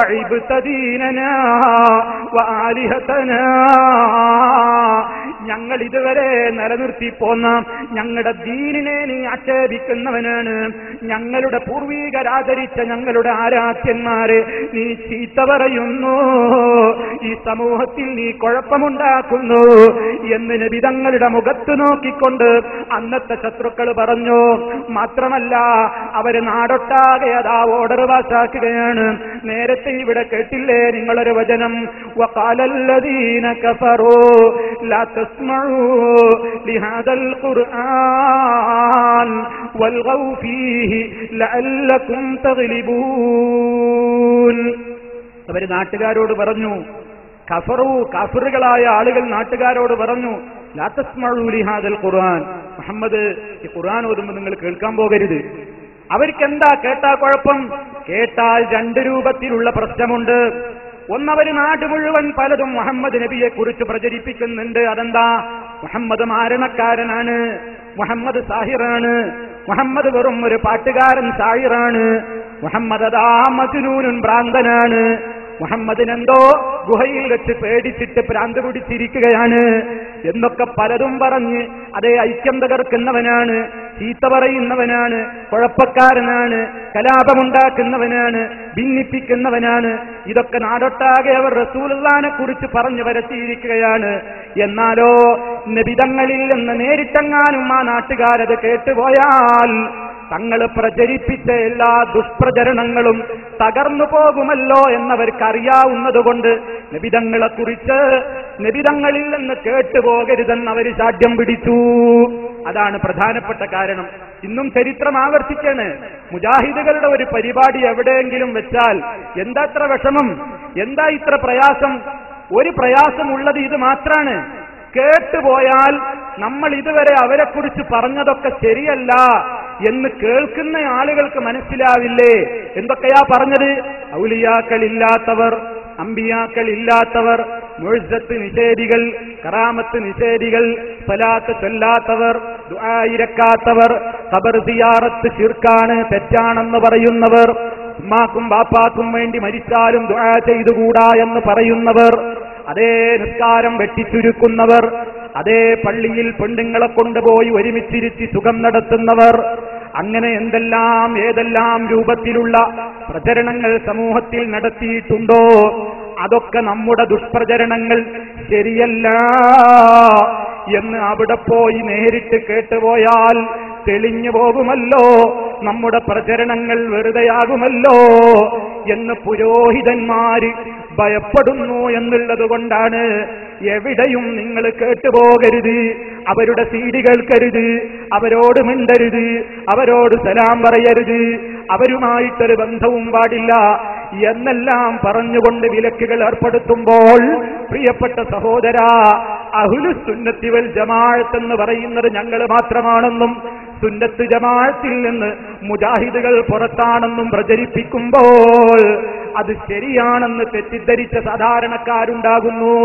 وعبت ديننا وآلهتنا. ഞങ്ങൾ ഇതുവരെ നിലനിർത്തി പോന്ന ഞങ്ങളുടെ ദീനിനെ നീ ആക്ഷേപിക്കുന്നവനാണ്. ഞങ്ങളുടെ പൂർവീകരാദരിച്ച ഞങ്ങളുടെ ആരാധ്യന്മാരെ നീ ചീത്ത പറയുന്നു. ഈ സമൂഹത്തിൽ നീ കുഴപ്പമുണ്ടാക്കുന്നു എന്ന് നബിതങ്ങളുടെ മുഖത്ത് നോക്കിക്കൊണ്ട് അന്നത്തെ ശത്രുക്കൾ പറഞ്ഞു. മാത്രമല്ല അവർ നാടൊട്ടാകെ അതാ ഓർഡർ പാസാക്കുകയാണ്. നേരത്തെ ഇവിടെ കേട്ടില്ലേ നിങ്ങളൊരു വചനം? തസ്മഊ ലിഹാദൽ ഖുർആൻ വൽഗൗ ഫീഹി ലഅല്ലകും തഗ്ലിബൂൻ അവർ നാട്ടുകാരോട് പറഞ്ഞു കഫറു കഫറുകളായ ആളുകൾ നാട്ടുകാരോട് പറഞ്ഞു ലാത്തസ്മൂലിഹാദൽ ഖുർആൻ. മുഹമ്മദ് ഈ ഖുർആൻ ഓതുമ്പോൾ നിങ്ങൾ കേൾക്കാൻ പോകരുത്. അവർക്കെന്താ കേട്ടാ കുഴപ്പം? കേട്ടാൽ രണ്ട് രൂപത്തിലുള്ള പ്രശ്നമുണ്ട്. ഒന്നവര് നാട് മുഴുവൻ പലതും മുഹമ്മദ് നബിയെ കുറിച്ച് പ്രചരിപ്പിക്കുന്നുണ്ട്. അതെന്താ? മുഹമ്മദ് മാരണക്കാരനാണ് മുഹമ്മദ് സാഹിറാണ് മുഹമ്മദ് വെറും ഒരു പാട്ടുകാരൻ സാഹിറാണ് മുഹമ്മദ് അതാ മജുനൂനും ഭ്രാന്തനാണ് മുഹമ്മദിനെന്തോ ഗുഹയിൽ വെച്ച് പേടിച്ചിട്ട് ഭ്രാന്ത് പിടിച്ചിരിക്കുകയാണ്. എന്നൊക്കെ പലരും പറഞ്ഞ് അതേ ഐക്യം തകർക്കുന്നവനാണ് ചീത്ത പറയുന്നവനാണ് കുഴപ്പക്കാരനാണ് കലാപമുണ്ടാക്കുന്നവനാണ് ഭിന്നിപ്പിക്കുന്നവനാണ്. ഇതൊക്കെ നാടൊട്ടാകെ അവർ റസൂലുള്ളാനെ കുറിച്ച് പറഞ്ഞു വരത്തിയിരിക്കുകയാണ് എന്നാലോ നബിതങ്ങളിൽ നിന്ന് നേരിട്ടെങ്ങാനും ആ നാട്ടുകാരത് കേട്ടുപോയാൽ തങ്ങൾ പ്രചരിപ്പിച്ച എല്ലാ ദുഷ്പ്രചരണങ്ങളും തകർന്നു പോകുമല്ലോ എന്നവർക്കറിയാവുന്നതുകൊണ്ട് നബിതങ്ങളെ കുറിച്ച് നബിതങ്ങളിൽ നിന്ന് കേട്ടുപോകരുതെന്ന് അവർ ചാഠ്യം പിടിച്ചു. അതാണ് പ്രധാനപ്പെട്ട കാരണം. ഇന്നും ചരിത്രം ആവർത്തിക്കാണ്. മുജാഹിദുകളുടെ ഒരു പരിപാടി എവിടെയെങ്കിലും വെച്ചാൽ എന്താ ഇത്ര വിഷമം? എന്താ ഇത്ര പ്രയാസം? ഒരു പ്രയാസം പ്രയാസമുള്ളത് ഇത് മാത്രാണ്. കേട്ടുപോയാൽ നമ്മൾ ഇതുവരെ അവരെക്കുറിച്ച് പറഞ്ഞതൊക്കെ ശരിയല്ല. എന്ന് കേൾക്കുന്ന ആളുകൾക്ക് മനസ്സിലാവില്ലേ? എന്തൊക്കെയാ പറഞ്ഞത്? ഔലിയാക്കളില്ലാത്തവർ അമ്പിയാക്കളില്ലാത്തവർ മുഴുസത്ത് നിഷേധികൾ കറാമത്ത് നിഷേധികൾ സലാത്ത് ചൊല്ലാത്തവർ ദുആയിരക്കാത്തവർ ഖബർ സിയാറത്ത് ശിർക്കാണ് തെറ്റാണെന്ന് പറയുന്നവർ ഉമ്മാക്കും ബാപ്പാക്കും വേണ്ടി മരിച്ചാലും ദുആ ചെയ്തുകൂടാ എന്ന് പറയുന്നവർ അതേ നിസ്കാരം വെട്ടിച്ചുരുക്കുന്നവർ അതേ പള്ളിയിൽ പെണ്ണുങ്ങളെ കൊണ്ടുപോയി ഒരുമിച്ചിരുത്തി സുഖം നടത്തുന്നവർ അങ്ങനെ എന്തെല്ലാം ഏതെല്ലാം രൂപത്തിലുള്ള പ്രചരണങ്ങൾ സമൂഹത്തിൽ നടത്തിയിട്ടുണ്ടോ? അതൊക്കെ നമ്മുടെ ദുഷ്പ്രചരണങ്ങൾ ശരിയല്ല എന്ന് അവിടെ പോയി നേരിട്ട് കേട്ടുപോയാൽ തെളിഞ്ഞു പോകുമല്ലോ നമ്മുടെ പ്രചരണങ്ങൾ വെറുതെയാകുമല്ലോ എന്ന് പുരോഹിതന്മാര് ഭയപ്പെടുന്നു എന്നുള്ളത് കൊണ്ടാണ് എവിടെയും നിങ്ങൾ കേട്ടുപോകരുത്. അവരുടെ സീഡി കേൾക്കരുത്. അവരോട് മിണ്ടരുത്. അവരോട് സലാം പറയരുത്. അവരുമായിട്ടൊരു ബന്ധവും പാടില്ല. എന്നെല്ലാം പറഞ്ഞുകൊണ്ട് വിലക്കുകൾ ഏർപ്പെടുത്തുമ്പോൾ പ്രിയപ്പെട്ട സഹോദര അഹുലു സുന്നത്തിവൽ ജമാഅത്ത് എന്ന് പറയുന്നത് ഞങ്ങൾ മാത്രമാണെന്നും സുന്നത്ത് ജമാഅത്തിൽ നിന്ന് മുജാഹിദുകൾ പുറത്താണെന്നും പ്രചരിപ്പിക്കുമ്പോൾ അത് ശരിയാണെന്ന് തെറ്റിദ്ധരിച്ച സാധാരണക്കാരുണ്ടാകുന്നു.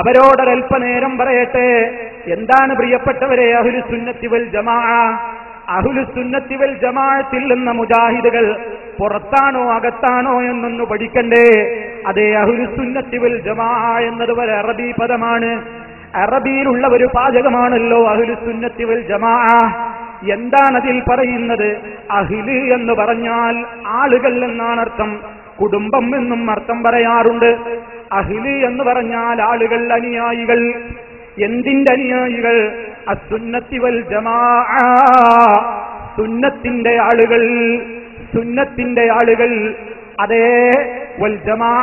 അവരോടൊരൽപ്പനേരം പറയട്ടെ എന്താണ് പ്രിയപ്പെട്ടവരെ അഹുലു സുന്നത്തിവൽ ജമാ അഹുലു സുന്നത്തിവൽ ജമാഅത്തിൽ നിന്ന് മുജാഹിദുകൾ പുറത്താണോ അകത്താണോ എന്നൊന്ന് പഠിക്കണ്ടേ. അതേ അഹുലു സുന്നത്തിവൽ ജമാ എന്നത് ഒരു അറബി പദമാണ്. അറബിയിലുള്ള ഒരു പാചകമാണല്ലോ അഹുലു സുന്നത്തിവൽ ജമാ എന്താണതിൽ പറയുന്നത്? അഹിൽ എന്ന് പറഞ്ഞാൽ ആളുകൾ എന്നാണ് അർത്ഥം കുടുംബം എന്നും അർത്ഥം പറയാറുണ്ട്. അഹിൽ എന്ന് പറഞ്ഞാൽ ആളുകൾ അനുയായികൾ. എന്തിന്റെ അനുയായികൾ? അസുന്നത്തിവൽ ജമാ സുന്നത്തിന്റെ ആളുകൾ സുന്നത്തിന്റെ ആളുകൾ. അതേ വൽ ജമാ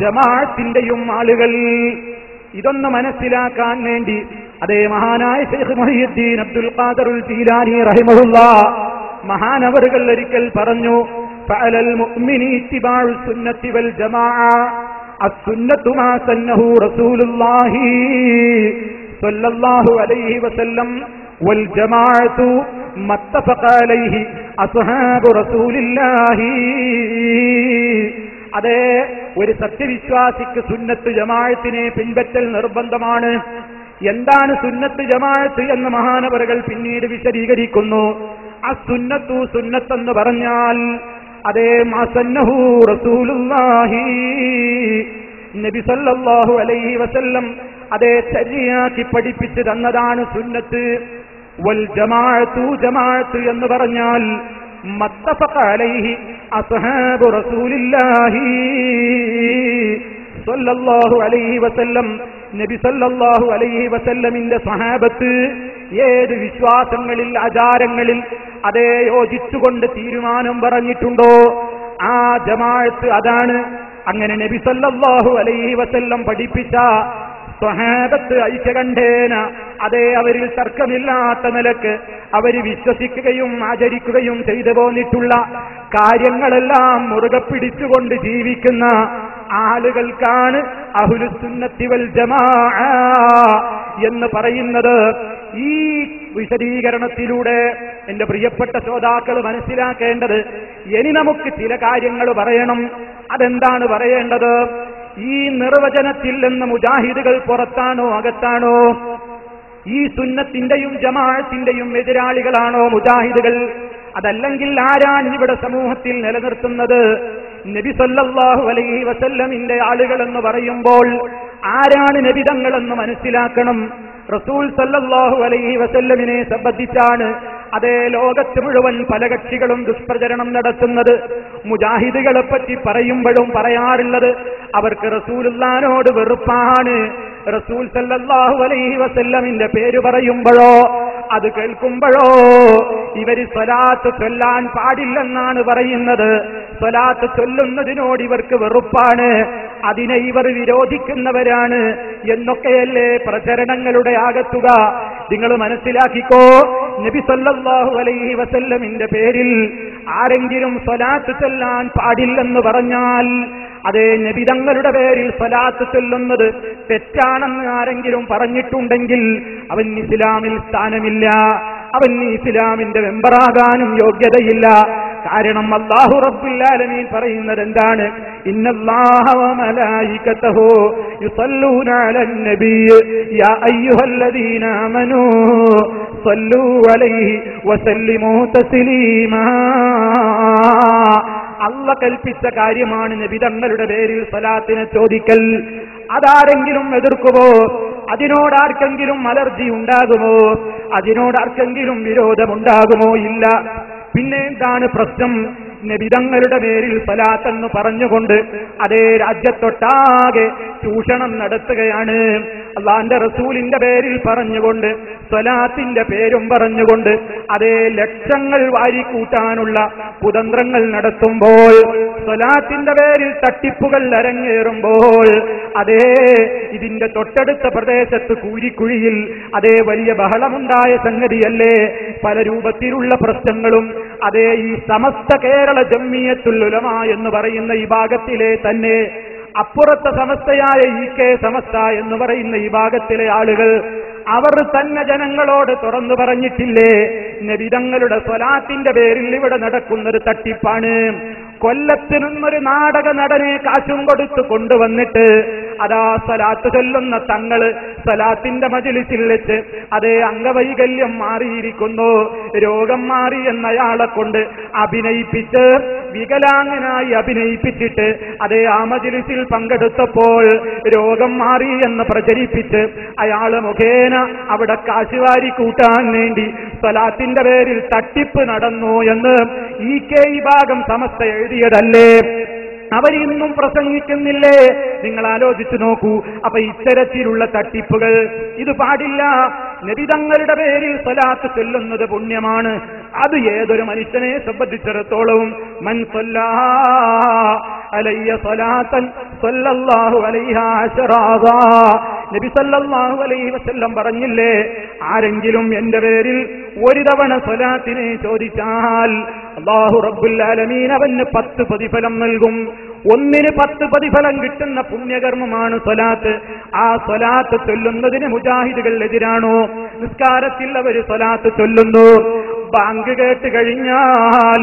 ജമാഅത്തിന്റെയും ആളുകൾ. ഇതൊന്ന് മനസ്സിലാക്കാൻ വേണ്ടി അതേ മഹാനായ ഷെയ്ഖ് മൊഹിയുദ്ദീൻ അബ്ദുൽ ഖാദറുൽ ജീലാനി റഹിമഹുല്ല മഹാനവറുകൾ ഒരിക്കൽ പറഞ്ഞു മത്തഫഖ അത് ഒരു സത്യവിശ്വാസിക്ക് സുന്നത്ത് ജമാഴത്തിനെ പിൻപറ്റൽ നിർബന്ധമാണ്. എന്താണ് സുന്നത്ത് ജമാഴത്ത് എന്ന് മഹാനവറുകൾ പിന്നീട് വിശദീകരിക്കുന്നു. ആ സുന്നത്തു സുന്നത്തെന്ന് പറഞ്ഞാൽ അതേ മാസന്നഹു നബി നബിസല്ലാഹു അലൈഹി വസല്ലം അതേ ശരിയാക്കി പഠിപ്പിച്ചു തന്നതാണ് സുന്നത്ത്. വൽ ജമാഴത്തു ജമാഴത്ത് എന്ന് പറഞ്ഞാൽ മത്തഫഖ അലൈഹി അസ്ഹാബു റസൂലില്ലാഹി സല്ലല്ലാഹു അലൈഹി വസല്ലം നബി സല്ലാഹു അലൈഹി വസല്ലമിന്റെ സഹാബത്ത് ഏത് വിശ്വാസങ്ങളിൽ ആചാരങ്ങളിൽ അതേ യോജിച്ചുകൊണ്ട് തീരുമാനം പറഞ്ഞിട്ടുണ്ടോ? ആ ജമാഅത്ത് അതാണ്. അങ്ങനെ നബി സല്ലാഹു അലൈഹി വസല്ലം പഠിപ്പിച്ച സ്വഹാബത്ത് ഐക്യകണ്ഠേന അതേ അവരിൽ തർക്കമില്ലാത്ത നിലയ്ക്ക് അവർ വിശ്വസിക്കുകയും ആചരിക്കുകയും ചെയ്തു പോന്നിട്ടുള്ള കാര്യങ്ങളെല്ലാം മുറുകെ പിടിച്ചുകൊണ്ട് ജീവിക്കുന്ന ആളുകൾക്കാണ് അഹുലുസുന്നത്തിവൽ ജമാ എന്ന് പറയുന്നത്. ഈ വിശദീകരണത്തിലൂടെ എന്റെ പ്രിയപ്പെട്ട ശ്രോതാക്കൾ മനസ്സിലാക്കേണ്ടത് ഇനി നമുക്ക് ചില കാര്യങ്ങൾ പറയണം. അതെന്താണ് പറയേണ്ടത്? ഈ നിർവചനത്തിൽ നിന്ന് മുജാഹിദുകൾ പുറത്താണോ അകത്താണോ? ഈ സുന്നത്തിന്റെയും ജമാഅത്തിന്റെയും എതിരാളികളാണോ മുജാഹിദുകൾ? അതല്ലെങ്കിൽ ആരാണ് ഇവിടെ സമൂഹത്തിൽ നിലനിർത്തുന്നത്? നബി സല്ലല്ലാഹു അലൈഹി വസല്ലമിന്റെ ആളുകളെന്ന് പറയുമ്പോൾ ആരാണ് നബിതങ്ങളെന്ന് മനസ്സിലാക്കണം. റസൂൽ സല്ലല്ലാഹു അലൈഹി വസല്ലമിനെ സംബന്ധിച്ചാണ് അതേ ലോകത്ത് മുഴുവൻ പല കക്ഷികളും ദുഷ്പ്രചരണം നടത്തുന്നത്. മുജാഹിദുകളെ പറ്റി പറയുമ്പോഴും പറയാറുള്ളത് അവർക്ക് റസൂലുല്ലാനോട് വെറുപ്പാണ്. റസൂൽ സല്ലാഹു അലൈഹി വസല്ലമിന്റെ പേര് പറയുമ്പോഴോ അത് കേൾക്കുമ്പോഴോ ഇവർ സ്വലാത്ത് ചൊല്ലാൻ പാടില്ലെന്നാണ് പറയുന്നത്. സ്വലാത്ത് ചൊല്ലുന്നതിനോട് ഇവർക്ക് വെറുപ്പാണ്. അതിനെ ഇവർ വിരോധിക്കുന്നവരാണ് എന്നൊക്കെയല്ലേ പ്രചരണങ്ങളുടെ ആകത്തുക. നിങ്ങൾ മനസ്സിലാക്കിക്കോ നബി സല്ലല്ലാഹു അലൈഹി വസല്ലമിന്റെ പേരിൽ ആരെങ്കിലും സ്വലാത്ത് ചെല്ലാൻ പാടില്ലെന്ന് പറഞ്ഞാൽ അതേ നബിതങ്ങളുടെ പേരിൽ സ്വലാത്ത് ചെല്ലുന്നത് തെറ്റാണെന്ന് ആരെങ്കിലും പറഞ്ഞിട്ടുണ്ടെങ്കിൽ അവൻ ഇസ്ലാമിൽ സ്ഥാനമില്ല അവൻ ഇസ്ലാമിന്റെ മെമ്പറാകാനും യോഗ്യതയില്ല. കാരണം അള്ളാഹു റബ്ബുല്ലാലമീൻ പറയുന്നത് എന്താണ് അല്ല കൽപ്പിച്ച കാര്യമാണ് നബിതങ്ങളുടെ പേരിൽ സ്വലാത്തിനെ ചോദിക്കൽ. അതാരെങ്കിലും എതിർക്കുമോ? അതിനോട് ആർക്കെങ്കിലും അലർജി ഉണ്ടാകുമോ? അതിനോട് അതിനോടാർക്കെങ്കിലും വിരോധമുണ്ടാകുമോ? ഇല്ല. പിന്നെ എന്താണ് പ്രശ്നം? നബിതങ്ങളുടെ പേരിൽ സലാത്തെന്ന് പറഞ്ഞുകൊണ്ട് അതേ രാജ്യത്തൊട്ടാകെ ചൂഷണം നടത്തുകയാണ്. അള്ളാന്റെ റസൂലിന്റെ പേരിൽ പറഞ്ഞുകൊണ്ട് സ്വലാത്തിന്റെ പേരും പറഞ്ഞുകൊണ്ട് അതേ ലക്ഷങ്ങൾ വാരിക്കൂട്ടാനുള്ള കുതന്ത്രങ്ങൾ നടത്തുമ്പോൾ സ്വലാത്തിന്റെ പേരിൽ തട്ടിപ്പുകൾ അരങ്ങേറുമ്പോൾ അതേ ഇതിന്റെ തൊട്ടടുത്ത പ്രദേശത്ത് കൂരിക്കുഴിയിൽ അതേ വലിയ ബഹളമുണ്ടായ സംഗതിയല്ലേ? പല രൂപത്തിലുള്ള പ്രശ്നങ്ങളും അതേ ഈ സമസ്ത കേരള ജമ്മിയത്തുൽ ഉലമ എന്ന് പറയുന്ന ഈ ഭാഗത്തിലെ തന്നെ അപ്പുറത്തെ സമസ്തയായ ഇ കെ സമസ്ത എന്ന് പറയുന്ന ഈ ഭാഗത്തിലെ ആളുകൾ അവർ തന്നെ ജനങ്ങളോട് തുറന്നു പറഞ്ഞിട്ടില്ലേ നബിതങ്ങളുടെ സ്വലാത്തിന്റെ പേരിൽ ഇവിടെ നടക്കുന്നൊരു തട്ടിപ്പാണ്. കൊല്ലത്ത് നിന്നൊരു നാടക നടനെ കാശും കൊടുത്തു കൊണ്ടുവന്നിട്ട് അതാ സ്വലാത്ത് ചൊല്ലുന്ന തങ്ങൾ സലാത്തിന്റെ മജിലിസിൽ വെച്ച് അതേ അംഗവൈകല്യം മാറിയിരിക്കുന്നു. രോഗം മാറി എന്നയാളെ കൊണ്ട് അഭിനയിപ്പിച്ച് വികലാംഗനായി അഭിനയിപ്പിച്ചിട്ട് അതേ ആ മജിലിസിൽ പങ്കെടുത്തപ്പോൾ രോഗം മാറി എന്ന് പ്രചരിപ്പിച്ച് അയാൾ മുഖേന അവിടെ കാശുവാരി കൂട്ടാൻ വേണ്ടി സ്വലാത്തിന്റെ പേരിൽ തട്ടിപ്പ് നടന്നു എന്ന് ഈ കെ ഭാഗം സമസ്ത എഴുതിയതല്ലേ? അവരിന്നും പ്രസംഗിക്കുന്നില്ലേ? നിങ്ങൾ ആലോചിച്ചു നോക്കൂ. അപ്പൊ ഇത്തരത്തിലുള്ള തട്ടിപ്പുകൾ ഇത് പാടില്ല. നബിതങ്ങളുടെ പേരിൽ സ്വലാത്ത് ചെല്ലുന്നത് പുണ്യമാണ്. അത് ഏതൊരു മനുഷ്യനെ സംബന്ധിച്ചിടത്തോളവും മൻ സ്വലാത്തൻ നബി സല്ലല്ലാഹു അലൈഹി വസല്ലം പറഞ്ഞില്ലേ ആരെങ്കിലും എന്റെ പേരിൽ ഒരു തവണ സ്വലാത്തിനെ ചോദിച്ചാൽ അള്ളാഹു റബ്ബുൽ ആലമീൻ അവന് പത്ത് പ്രതിഫലം നൽകും. ഒന്നിന് പത്ത് പ്രതിഫലം കിട്ടുന്ന പുണ്യകർമ്മമാണ് സ്വലാത്ത്. ആ സ്വലാത്ത് ചൊല്ലുന്നതിന് മുജാഹിദുകൾ എതിരാണോ? നിസ്കാരത്തിൽ അവർ സ്വലാത്ത് ചൊല്ലുന്നു. ബാങ്ക് കേട്ട് കഴിഞ്ഞാൽ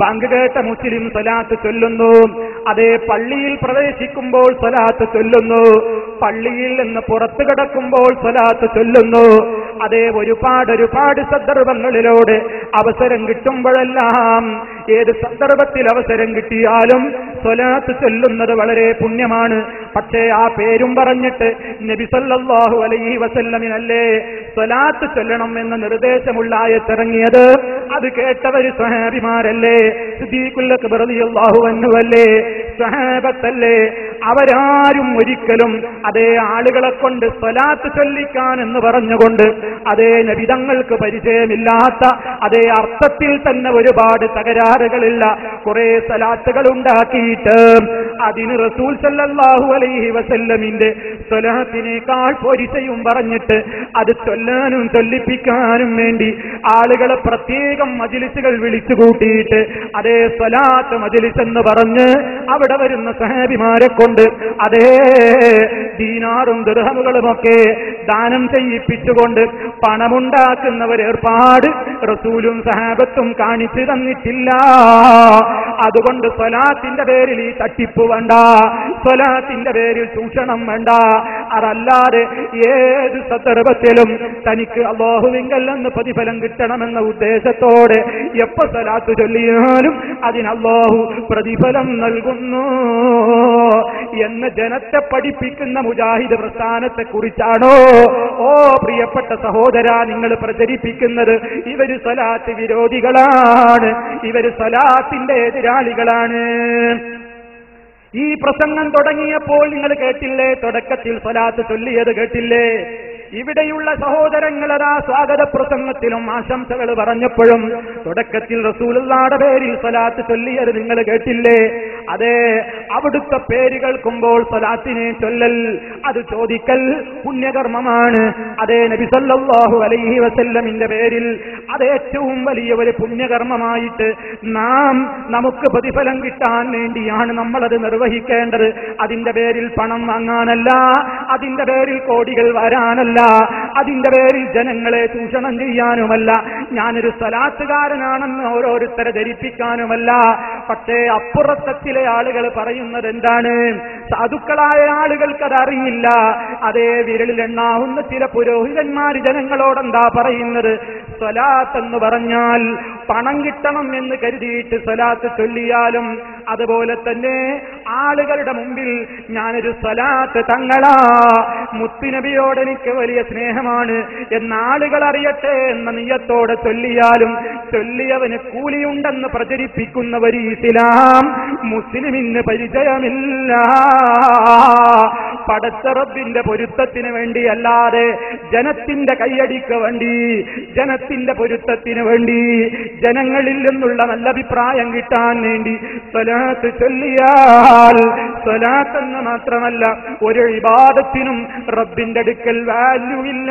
ബാങ്ക് കേട്ട മുസ്ലിം സ്വലാത്ത് ചൊല്ലുന്നു. അതേ പള്ളിയിൽ പ്രവേശിക്കുമ്പോൾ സ്വലാത്ത് ചൊല്ലുന്നു. പള്ളിയിൽ നിന്ന് പുറത്തു കിടക്കുമ്പോൾ സ്വലാത്ത് ചൊല്ലുന്നു. അതേ ഒരുപാട് ഒരുപാട് സന്ദർഭങ്ങളിലൂടെ അവസരം കിട്ടുമ്പോഴെല്ലാം ഏത് സന്ദർഭത്തിൽ അവസരം കിട്ടിയാലും സ്വലാത്ത് ചൊല്ലുന്നത് വളരെ പുണ്യമാണ്. പക്ഷേ ആ പേരും പറഞ്ഞിട്ട് നബി സല്ലല്ലാഹു അലൈഹി വസല്ലമിനല്ലേ സ്വലാത്ത് ചൊല്ലണം എന്ന നിർദ്ദേശമുള്ള ആയത്തിറങ്ങിയത്? അത് കേട്ടവര് സഹാബിമാരല്ലേ റളിയല്ലാഹു അൻഹുവല്ലേ സ്വഹാബത്തല്ലേ അവരാരും ഒരിക്കലും അതേ ആളുകളെ കൊണ്ട് സ്വലാത്ത് ചൊല്ലിക്കാൻ എന്ന് പറഞ്ഞുകൊണ്ട് അതേ നബിതങ്ങൾക്ക് പരിചയമില്ലാത്ത അതേ അർത്ഥത്തിൽ തന്നെ ഒരുപാട് തകരാറുകളില്ല കുറെ സലാത്തുകൾ ഉണ്ടാക്കിയിട്ട് അതിന് റസൂൽ സല്ലാഹു അലൈഹി വസല്ലമിന്റെ സ്വലാത്തിനേക്കാൾ പൊരിശയും പറഞ്ഞിട്ട് അത് ചൊല്ലാനും ചൊല്ലിപ്പിക്കാനും വേണ്ടി ആളുകളെ പ്രത്യേകം മജിലിസുകൾ വിളിച്ചു കൂട്ടിയിട്ട് അതേ സ്വലാത്ത് മജിലിസ് എന്ന് പറഞ്ഞ് അവിടെ വരുന്ന സഹാബിമാരെ കൊണ്ട് അതേ ദീനാറും ദൃഹമുകളുമൊക്കെ ദാനം ചെയ്യിപ്പിച്ചുകൊണ്ട് പണമുണ്ടാക്കുന്നവർ ഏർപ്പാട് റസൂലും സഹാബത്തും കാണിച്ചു തന്നിട്ടില്ല. അതുകൊണ്ട് സ്വലാത്തിന്റെ പേരിൽ ഈ തട്ടിപ്പ് വേണ്ട സ്വലാത്തിന്റെ പേരിൽ ചൂഷണം വേണ്ട. അതല്ലാതെ ഏത് സന്ദർഭത്തിലും തനിക്ക് അള്ളാഹുവിങ്കൽ നിന്ന് പ്രതിഫലം കിട്ടണമെന്ന ഉദ്ദേശത്തോടെ എപ്പോ സ്വലാത്ത് ചൊല്ലിയാലും അതിന് പ്രതിഫലം നൽകുന്നു. എന്ന് ജനത്തെ പഠിപ്പിക്കുന്ന മുജാഹിദ് പ്രസ്ഥാനത്തെ കുറിച്ചാണോ? ഓ പ്രിയപ്പെട്ട സഹോദര നിങ്ങൾ പ്രചരിപ്പിക്കുന്നത് ഇവർ സലാത്ത് വിരോധികളാണ്. ഇവർ സലാത്തിന്റെ എതിരാളികളാണ്. ഈ പ്രസംഗം തുടങ്ങിയപ്പോൾ നിങ്ങൾ കേട്ടില്ലേ? തുടക്കത്തിൽ സലാത്ത് ചൊല്ലിയത് കേട്ടില്ലേ? ഇവിടെയുള്ള സഹോദരങ്ങളതാ സ്വാഗത പ്രസംഗത്തിലും ആശംസകൾ പറഞ്ഞപ്പോഴും തുടക്കത്തിൽ റസൂലുള്ളാടെ പേരിൽ സ്വലാത്ത് ചൊല്ലിയത് നിങ്ങൾ കേട്ടില്ലേ? അതെ അവിടുത്തെ പേര് കേൾക്കുമ്പോൾ സ്വലാത്തിനെ ചൊല്ലൽ അത് ചോദിക്കൽ പുണ്യകർമ്മമാണ്. അതേ നബി സല്ലല്ലാഹു അലൈഹി വസല്ലമിന്റെ പേരിൽ അത് ഏറ്റവും വലിയ ഒരു പുണ്യകർമ്മമായിട്ട് നാം നമുക്ക് പ്രതിഫലം കിട്ടാൻ വേണ്ടിയാണ് നമ്മളത് നിർവഹിക്കേണ്ടത്. അതിന്റെ പേരിൽ പണം വാങ്ങാനല്ല അതിന്റെ പേരിൽ കോടികൾ വരാനല്ല അതിന്റെ പേരിൽ ജനങ്ങളെ ചൂഷണം ചെയ്യാനുമല്ല. ഞാനൊരു സ്ഥലാത്തുകാരനാണെന്ന് ഓരോരുത്തരെ ധരിപ്പിക്കാനുമല്ല. പക്ഷേ അപ്പുറത്തത്തിലെ ആളുകൾ പറയുന്നത് എന്താണ് സാധുക്കളായ ആളുകൾക്ക് അതറിയില്ല അതേ വിരലിൽ എണ്ണാവുന്ന ചില പുരോഹിതന്മാർ ജനങ്ങളോടെന്താ പറയുന്നത്? സ്വലാത്ത് എന്ന് പറഞ്ഞാൽ പണം കിട്ടണം എന്ന് കരുതിയിട്ട് സ്വലാത്ത് ചൊല്ലിയാലും അതുപോലെ തന്നെ ആളുകളുടെ മുമ്പിൽ ഞാനൊരു സ്വലാത്ത് തങ്ങളാ. മുത്തുനബിയോട് എനിക്ക് വലിയ സ്നേഹമാണ്. എന്ന് ആളുകൾ അറിയട്ടെ എന്ന നീയത്തോടെ ചൊല്ലിയാലും ചൊല്ലിയവന് കൂലിയുണ്ടെന്ന് പ്രചരിപ്പിക്കുന്നവർ ഇസ്ലാം മുസ്ലിമിന് പരിചയമില്ല. പടച്ചറബിന്റെ പൊരുത്തത്തിന് വേണ്ടി അല്ലാതെ ജനത്തിന്റെ കൈയടിക്ക് വേണ്ടി ജനത്തിന്റെ പൊരുത്തത്തിന് വേണ്ടി ജനങ്ങളിൽ നിന്നുള്ള നല്ല അഭിപ്രായം കിട്ടാൻ വേണ്ടി സ്വലാത്ത് ചൊല്ലിയാൽ സ്വലാത്ത് എന്ന് മാത്രമല്ല ഒരു വിവാദത്തിനും റബ്ബിന്റെ അടുക്കൽ വാല്യൂ ഇല്ല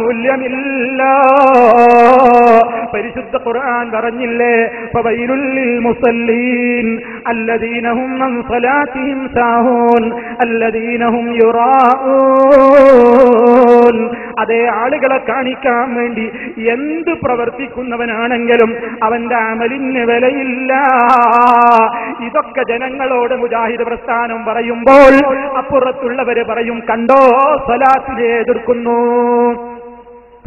മൂല്യമില്ല. പരിശുദ്ധ ഖുർആൻ പറഞ്ഞില്ലേ മുസല്ലീൻ അല്ലദീനഹും സാഹൂൻ അല്ലദീനഹും യുറാഊൻ. അതേ ആളുകളെ കാണിക്കാൻ വേണ്ടി എന്ത് പ്രവർത്തിക്കുന്നവനാണെങ്കിലും അവന്റെ അമലിന് വിലയില്ല. ഇതൊക്കെ ജനങ്ങളോട് മുജാഹിദ് പ്രസ്ഥാനം പറയുമ്പോൾ അപ്പുറത്തുള്ളവര് പറയും കണ്ടോ സ്വലാത്തിനെ എതിർക്കുന്നു.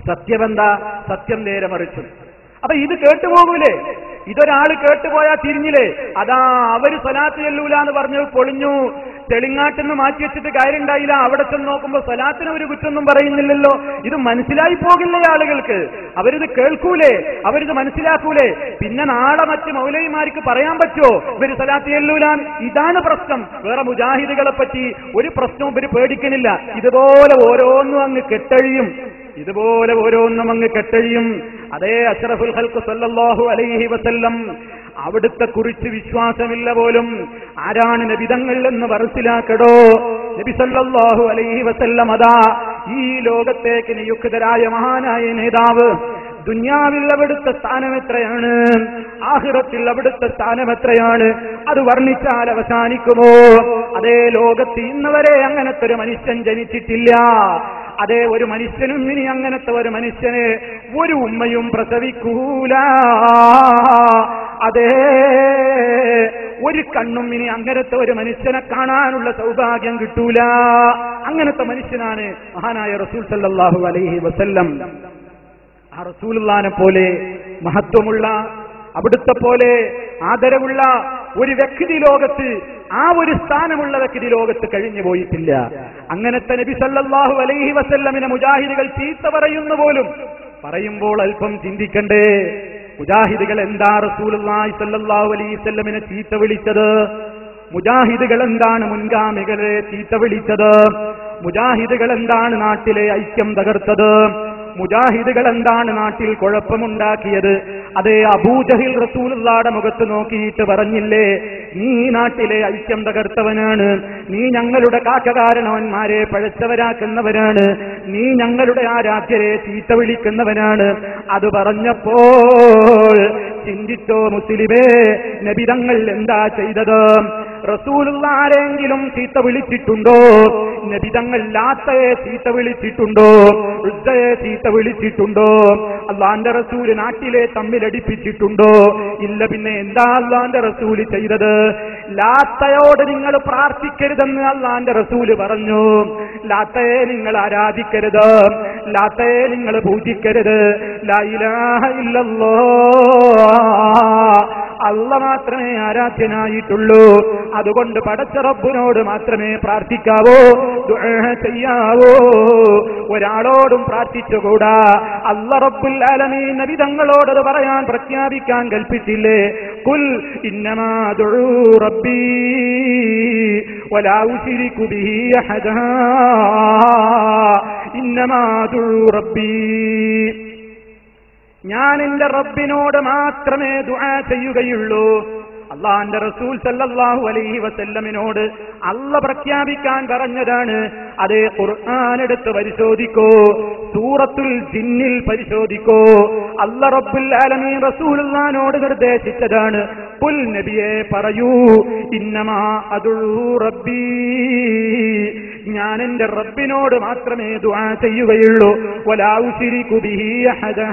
സത്യമെന്താ? സത്യം നേരെ മറിച്ചു. അപ്പൊ ഇത് കേട്ടുപോകൂലേ? ഇതൊരാൾ കേട്ടുപോയാൽ തിരിഞ്ഞില്ലേ? അതാ അവർ സ്വലാത്ത് ചെല്ലൂല എന്ന് പറഞ്ഞു പൊളിഞ്ഞു. തെളിങ്ങാട്ടിൽ നിന്ന് മാറ്റി വെച്ചിട്ട് കാര്യമുണ്ടായില്ല അവിടെ ചെന്ന് നോക്കുമ്പോ സ്വലാത്തിന് ഒരു കുറ്റൊന്നും പറയുന്നില്ലല്ലോ. ഇത് മനസ്സിലായി പോകില്ലേ ആളുകൾക്ക്? അവരിത് കേൾക്കൂലേ? അവരിത് മനസ്സിലാക്കൂലേ? പിന്നെ നാളെ മറ്റ് മൗലവിമാർക്ക് പറയാൻ പറ്റുമോ ഇവർ സ്വലാത്ത് ചെല്ലൂലാൻ ഇതാണ് പ്രശ്നം. വേറെ മുജാഹിദുകളെ പറ്റി ഒരു പ്രശ്നവും ഇവർ പേടിക്കണില്ല. ഇതുപോലെ ഓരോന്നും അങ്ങ് കെട്ടഴിയും. ഇതുപോലെ ഓരോന്നും അങ്ങ് കെട്ടഴിയും. അതേ അഷറഫുൽ ഹൽക്ക് സല്ലല്ലാഹു അലൈഹി വസല്ലം അവിടുത്തെ കുറിച്ച് വിശ്വാസമില്ല പോലും. ആരാണ് നബിതങ്ങൾ എന്ന് മനസ്സിലാക്കടോ? നബി സല്ലല്ലാഹു അലൈഹി വസല്ലം അതാ ഈ ലോകത്തേക്ക് നിയുക്തരായ മഹാനായ നേതാവ്. ദുന്യാവിൽ അവിടുത്തെ സ്ഥാനം എത്രയാണ്? ആഹിറത്തിൽ അവിടുത്തെ സ്ഥാനം എത്രയാണ്? അത് വർണിച്ചാൽ അവസാനിക്കുമോ? അതേ ലോകത്ത് ഇന്നുവരെ അങ്ങനത്തെ ഒരു മനുഷ്യൻ ജനിച്ചിട്ടില്ല. അതേ ഒരു മനുഷ്യനും ഇനി അങ്ങനത്തെ ഒരു മനുഷ്യനെ ഒരു ഉമ്മയും പ്രസവിക്കൂല. അതേ ഒരു കണ്ണും ഇനി അങ്ങനത്തെ ഒരു മനുഷ്യനെ കാണാനുള്ള സൗഭാഗ്യം കിട്ടൂല. അങ്ങനത്തെ മനുഷ്യനാണ് മഹാനായ റസൂൽ സല്ലാഹു അലൈഹി വസല്ലം. ആ റസൂലുള്ളാനെ പോലെ മഹത്വമുള്ള അവിടുത്തെ പോലെ ആദരവുള്ള ഒരു വ്യക്തി ലോകത്ത് ആ ഒരു സ്ഥാനമുള്ള വ്യക്തി ലോകത്ത് കഴിഞ്ഞു പോയിട്ടില്ല. അങ്ങനത്തെ നബി സല്ലാഹു അലൈഹി വസല്ലമിനെ മുജാഹിദുകൾ ചീത്ത പറയുന്നു പോലും. പറയുമ്പോൾ അല്പം ചിന്തിക്കണ്ടേ. മുജാഹിദുകൾ എന്താ റസൂലുള്ളാഹി സല്ലാഹു അലൈഹി വസല്ലമിനെ ചീത്ത വിളിച്ചത്? മുജാഹിദുകൾ എന്താണ് മുൻഗാമികളെ ചീത്ത വിളിച്ചത്? മുജാഹിദുകൾ എന്താണ് നാട്ടിലെ ഐക്യം തകർത്തത്? മുജാഹിദുകൾ എന്താണ് നാട്ടിൽ കുഴപ്പമുണ്ടാക്കിയത്? അതേ അബൂജഹിൽ റസൂലുള്ളാടെ മുഖത്ത് നോക്കിയിട്ട് പറഞ്ഞില്ലേ നീ നാട്ടിലെ ഐക്യം തകർത്തവനാണ്. നീ ഞങ്ങളുടെ കാക്കകാരണവന്മാരെ പഴച്ചവരാക്കുന്നവരാണ്. നീ ഞങ്ങളുടെ ആരാധ്യരെ ചീത്ത വിളിക്കുന്നവനാണ്. അത് പറഞ്ഞപ്പോൾ ചിന്തിച്ചോ മുസ്ലിമേ നബിതങ്ങൾ എന്താ ചെയ്തത്? റസൂലുള്ള ആരെങ്കിലും ചീത്ത വിളിച്ചിട്ടുണ്ടോ? നബിതങ്ങൾ ലാത്തയെ ചീത്ത വിളിച്ചിട്ടുണ്ടോ? വൃദ്ധയെ ചീത്ത വിളിച്ചിട്ടുണ്ടോ? അള്ളാന്റെ റസൂൽ നാട്ടിലെ തമ്മിലടിപ്പിച്ചിട്ടുണ്ടോ ഇല്ല പിന്നെ എന്താ അള്ളാന്റെ റസൂൽ ചെയ്തത്? ലാത്തയോട് നിങ്ങൾ പ്രാർത്ഥിക്കരുതെന്ന് അള്ളാന്റെ റസൂൽ പറഞ്ഞു. ലാത്തയെ നിങ്ങൾ ആരാധിക്കരുത്. ലാത്തയെ നിങ്ങൾ പൂജിക്കരുത്. ലാ ഇലാഹ ഇല്ലല്ലോ. അല്ല മാത്രമേ ആരാധ്യനായിട്ടുള്ളൂ. അതുകൊണ്ട് പടച്ച റബ്ബിനോട് മാത്രമേ പ്രാർത്ഥിക്കാവോ ചെയ്യാവോ. ഒരാളോടും പ്രാർത്ഥിച്ചുകൂടാ. അല്ല റബ്ബുൽ ആലമീൻ നബി തങ്ങളോടത് പറയാൻ പ്രഖ്യാപിക്കാൻ കൽപ്പിച്ചില്ലേ? കുൽ ഇന്നമാ റബ്ബീ റബ്ബി. ഞാൻ എന്റെ റബ്ബിനോട് മാത്രമേ ദുആ ചെയ്യുകയുള്ളൂ. അള്ളാന്റെ റസൂൽ സല്ലാഹു അലൈഹി വസല്ലമിനോട് അല്ല പ്രഖ്യാപിക്കാൻ പറഞ്ഞതാണ്. അതേ ഖുർആാനെടുത്ത് പരിശോധിക്കോ സൂറത്തുൽ ജിന്നിൽ പരിശോധിക്കോ. അല്ല റബ്ബുൽ ആലമീൻ റസൂലുള്ളാനോട് നിർദ്ദേശിച്ചതാണ് പുൽ നബിയെ പറയൂ ഇന്നമാ അതുള്ളൂ റബ്ബീ. ഞാൻ എന്റെ റബ്ബിനോട് മാത്രമേ ദുആ ചെയ്യുകയുള്ളൂ. ഒലാവുശിരി ബിഹി അഹദാ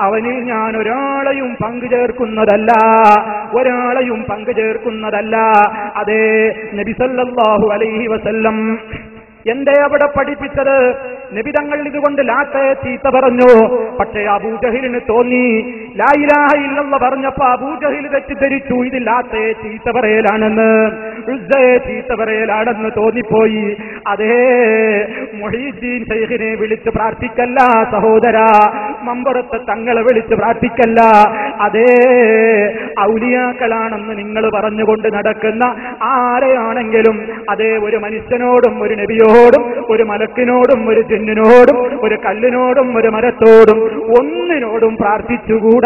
അവനിൽ ഞാൻ ഒരാളെയും പങ്കു ചേർക്കുന്നതല്ല ഒരാളെയും പങ്കു ചേർക്കുന്നതല്ല അതേ നബി സല്ലല്ലാഹു അലൈഹി വസല്ലം എന്റെ അവിടെ പഠിപ്പിച്ചത്? നബിതങ്ങൾ ഇതുകൊണ്ട് ലാത്തയെ ചീത്ത പറഞ്ഞു. പക്ഷേ അബൂജഹിലിന് തോന്നി ലായിലാഹ ഇല്ലെന്ന് പറഞ്ഞപ്പോ അബൂജഹിൽ തെറ്റിദ്ധരിച്ചു. ഇത് ലാത്തയെ ചീത്ത പറയലാണെന്ന് ചീത്ത പറയലാണെന്ന് തോന്നിപ്പോയി. അതേ മൊഹീദ്ദീൻ ഷെയ്ഖിനെ വിളിച്ച് പ്രാർത്ഥിക്കല്ല സഹോദര മമ്പുറത്ത് തങ്ങളെ വിളിച്ച് പ്രാർത്ഥിക്കല്ല. അതേ ഔലിയാക്കളാണെന്ന് നിങ്ങൾ പറഞ്ഞുകൊണ്ട് നടക്കുന്ന ആരെയാണെങ്കിലും അതേ ഒരു മനുഷ്യനോടും ഒരു നബിയോടും ഒരു മലക്കിനോടും ഒരു ജിന്നിനോടും ഒരു കല്ലിനോടും ഒരു മരത്തോടും ഒന്നിനോടും പ്രാർത്ഥിച്ചുകൂടാ.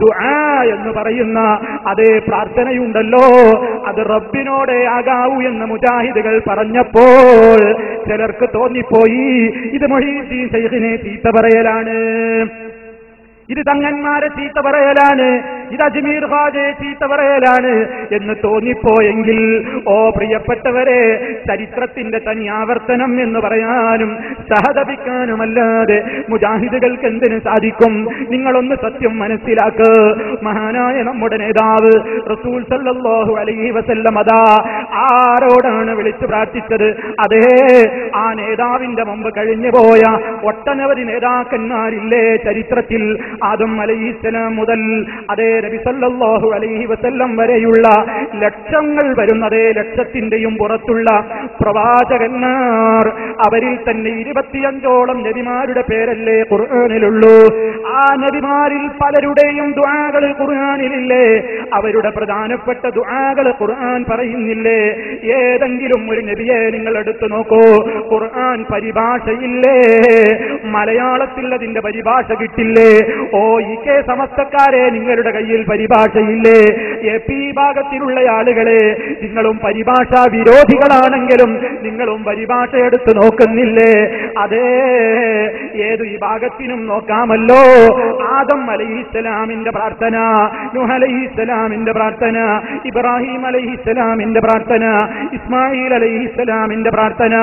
ദുആ എന്ന് പറയുന്ന അതേ പ്രാർത്ഥനയുണ്ടല്ലോ. അത് റബ്ബിനോടെ ആകാവൂ എന്ന് മുജാഹിദുകൾ പറഞ്ഞപ്പോൾ ചിലർക്ക് തോന്നിപ്പോയി. ഇത് മൊഹീദ്ദീൻ ശൈഖിനെ ചീത്ത പറയലാണ്. ഇത് തങ്ങന്മാരെ ചീത്ത പറയലാണ്. ഇത് അജ്മീർ ഹാജയെ ചീത്ത പറയലാണ് എന്ന് തോന്നിപ്പോയെങ്കിൽ ഓ പ്രിയപ്പെട്ടവരെ ചരിത്രത്തിന്റെ തനി ആവർത്തനം എന്ന് പറയാനും സഹതപിക്കാനുമല്ലാതെ മുജാഹിദുകൾക്ക് എന്തിനു സാധിക്കും? നിങ്ങളൊന്ന് സത്യം മനസ്സിലാക്ക്. മഹാനായ നമ്മുടെ നേതാവ് റസൂൽ സല്ലാഹു അലൈഹി വസല്ലം അതാ ആരോടാണ് വിളിച്ചു പ്രാർത്ഥിച്ചത്? അതേ ആ നേതാവിന്റെ മുമ്പ് കഴിഞ്ഞു പോയ ഒട്ടനവധി നേതാക്കന്മാരില്ലേ ചരിത്രത്തിൽ? ആദം അലൈഹിസ്സലാം മുതൽ അതേ സല്ലല്ലാഹു അലൈഹി വസല്ലം വരെയുള്ള ലക്ഷങ്ങൾ വരുന്നതേ ലക്ഷത്തിന്റെയും പുറത്തുള്ള പ്രവാചകന്മാർ അവരിൽ തന്നെ ഇരുപത്തിയഞ്ചോളം നബിമാരുടെ പേരല്ലേ ഖുർആാനിലുള്ളൂ. ആ നബിമാരിൽ പലരുടെയും ദുആകൾ ഖുർആനിലില്ലേ? അവരുടെ പ്രധാനപ്പെട്ട ദുആകൾ ഖുർആൻ പറയുന്നില്ലേ? ഏതെങ്കിലും ഒരു നബിയെ നിങ്ങൾ എടുത്തു നോക്കൂ. ഖുർആൻ പരിഭാഷയില്ലേ? മലയാളത്തിൽ അതിന്റെ പരിഭാഷ കിട്ടില്ലേ? ഓ ഈ കെ സമസ്തക്കാരെ നിങ്ങളുടെ കയ്യിൽ പരിഭാഷയില്ലേ? എ പി ഭാഗത്തിലുള്ള ആളുകളെ നിങ്ങളും പരിഭാഷാ വിരോധികളാണെങ്കിലും നിങ്ങളും പരിഭാഷ എടുത്ത് നോക്കുന്നില്ലേ? അതേ ഏത് ഈ ഭാഗത്തിനും നോക്കാമല്ലോ. ആദം അലൈഹിസ്സലാമിന്റെ പ്രാർത്ഥന നുഹ് അലൈഹിസ്സലാമിന്റെ പ്രാർത്ഥന ഇബ്രാഹിം അലൈഹിസ്സലാമിന്റെ പ്രാർത്ഥന ഇസ്മായിൽ അലൈഹിസ്സലാമിന്റെ പ്രാർത്ഥന